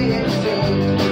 get me.